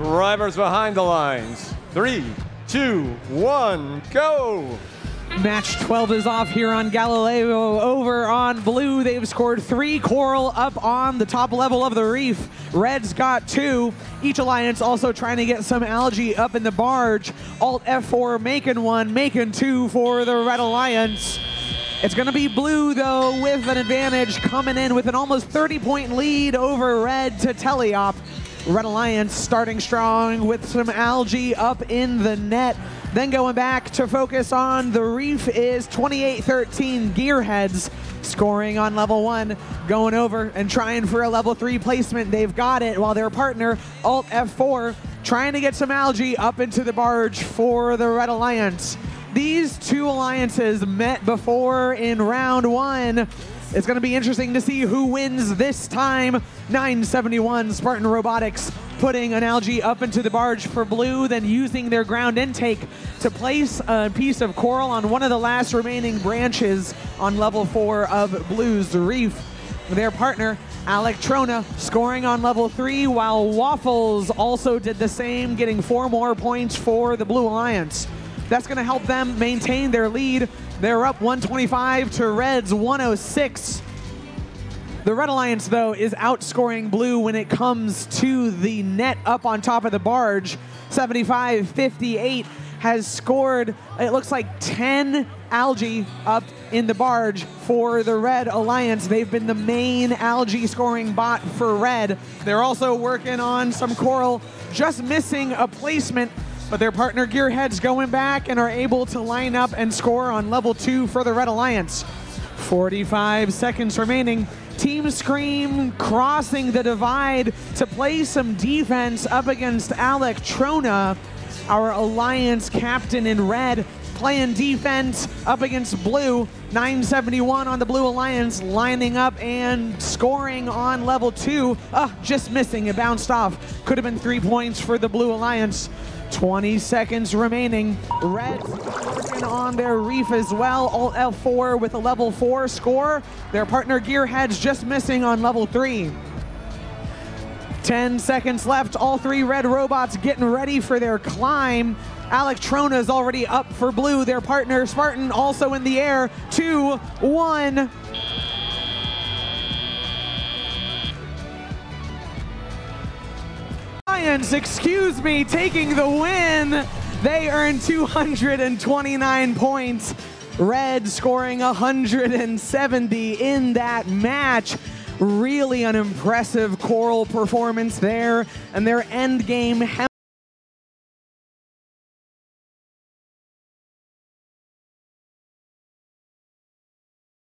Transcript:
Drivers behind the lines. Three, two, one, go. Match 12 is off here on Galileo. Over on blue, they've scored three coral up on the top level of the reef. Red's got two. Each alliance also trying to get some algae up in the barge. Alt F4 making one, making two for the Red Alliance. It's going to be blue, though, with an advantage coming in with an almost 30 point lead over red to Teleop. Red Alliance starting strong with some algae up in the net. Then going back to focus on the reef is 28-13 Gearheads scoring on level one, going over and trying for a level three placement. They've got it while their partner, Alt F4, trying to get some algae up into the barge for the Red Alliance. These two alliances met before in round one. It's going to be interesting to see who wins this time. 971 Spartan Robotics putting an algae up into the barge for blue, then using their ground intake to place a piece of coral on one of the last remaining branches on level four of blue's reef. Their partner, Electrona, scoring on level three, while Waffles also did the same, getting four more points for the Blue Alliance. That's going to help them maintain their lead. They're up 125 to Reds 106. The Red Alliance, though, is outscoring Blue when it comes to the net up on top of the barge. 75 58 has scored, it looks like 10 algae up in the barge for the Red Alliance. They've been the main algae scoring bot for Red. They're also working on some coral, just missing a placement but their partner Gearheads going back and are able to line up and score on level two for the Red Alliance. 45 seconds remaining. Team Scream crossing the divide to play some defense up against Electrona, our Alliance captain in red, playing defense up against blue. 971 on the Blue Alliance, lining up and scoring on level two. Uh, just missing, it bounced off. Could have been three points for the Blue Alliance. 20 seconds remaining. Reds working on their reef as well. Alt F4 with a level four score. Their partner Gearheads just missing on level three. 10 seconds left. All three red robots getting ready for their climb. Electrona is already up for blue. Their partner Spartan also in the air. Two, one. Lions, excuse me, taking the win. They earn 229 points. Red scoring 170 in that match. Really an impressive Coral performance there. And their end game